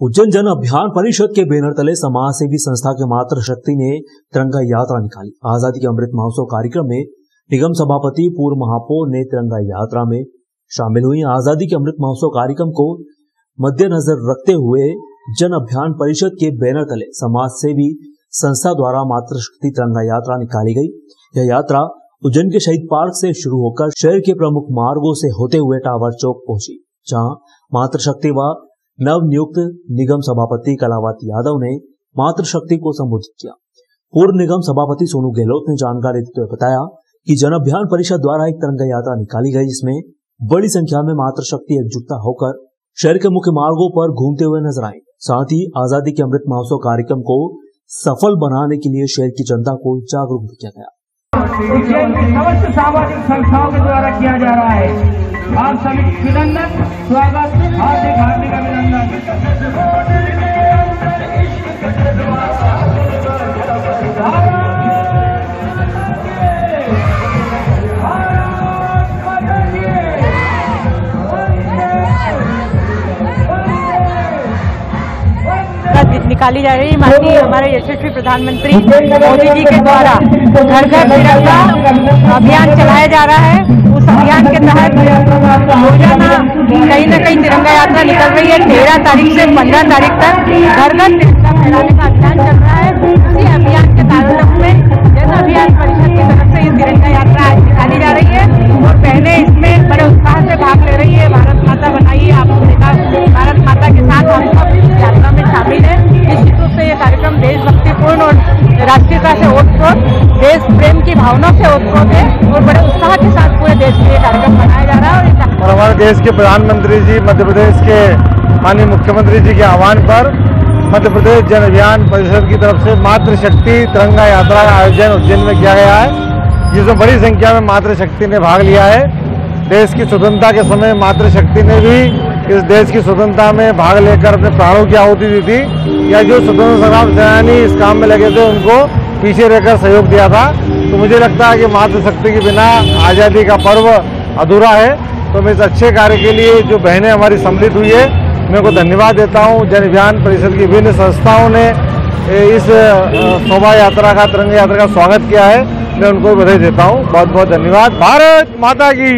उज्जैन जन अभियान परिषद के बैनर तले समाज सेवी संस्था के मातृ शक्ति ने तिरंगा यात्रा निकाली। आज़ादी के अमृत महोत्सव कार्यक्रम में निगम सभापति पूर्व महापौर ने तिरंगा यात्रा में शामिल हुई। आज़ादी के अमृत महोत्सव कार्यक्रम को मद्देनजर रखते हुए जन अभियान परिषद के बैनर तले समाज सेवी संस्था द्वारा मातृशक्ति तिरंगा यात्रा निकाली गई। यह यात्रा उज्जैन के शहीद पार्क से शुरू होकर शहर के प्रमुख मार्गों से होते हुए टावर चौक पहुँची, जहाँ मातृशक्ति व नव नियुक्त निगम सभापति कलावत यादव ने मातृशक्ति को संबोधित किया। पूर्व निगम सभापति सोनू गहलोत ने जानकारी देते हुए बताया कि जन अभियान परिषद द्वारा एक तिरंगा यात्रा निकाली गई, जिसमें बड़ी संख्या में मातृशक्ति एकजुटता होकर शहर के मुख्य मार्गों पर घूमते हुए नज़र आए। साथ ही आज़ादी के अमृत महोत्सव कार्यक्रम को सफल बनाने के लिए शहर की जनता को जागरूक भी किया गया। उज्जैन की समस्त सामाजिक संस्थाओं के द्वारा किया जा रहा है। आप सभी अभिनंदन स्वागत, हार्दिक हार्दिक अभिनंदन। निकाली जा रही है। माननीय हमारे यशस्वी प्रधानमंत्री मोदी जी के द्वारा घर घर तिरंगा अभियान चलाया जा रहा है। उस अभियान के तहत रोज़ाना कहीं ना कहीं तिरंगा यात्रा निकल रही है। तेरह तारीख से पंद्रह तारीख तक घर घर तिरंगा फैलाने का अभियान चल देशभक्तिपूर्ण और राष्ट्रीयता से ओतप्रोत देश प्रेम की भावना से ओतप्रोत है और बड़े उत्साह के साथ पूरे देश में ये कार्यक्रम मनाया जा रहा है और हमारे देश के प्रधानमंत्री जी मध्य प्रदेश के माननीय मुख्यमंत्री जी के आह्वान पर मध्य प्रदेश जन अभियान परिषद की तरफ़ से मातृशक्ति तिरंगा यात्रा का आयोजन उज्जैन में किया गया है, जिसमें बड़ी संख्या में मातृशक्ति ने भाग लिया है। देश की स्वतंत्रता के समय मातृशक्ति ने भी इस देश की स्वतंत्रता में भाग लेकर अपने प्राणों की आहुति दी थी। या जो स्वतंत्र संग्राम सेनानी इस काम में लगे थे, उनको पीछे रहकर सहयोग दिया था। तो मुझे लगता है कि मातृशक्ति के बिना आज़ादी का पर्व अधूरा है। तो मैं इस अच्छे कार्य के लिए जो बहनें हमारी सम्मिलित हुई है, मैं उनको धन्यवाद देता हूँ। जन अभियान परिषद की विभिन्न संस्थाओं ने इस शोभा यात्रा का, तिरंगा यात्रा का स्वागत किया है। मैं उनको बधाई देता हूँ। बहुत बहुत धन्यवाद। भारत माता की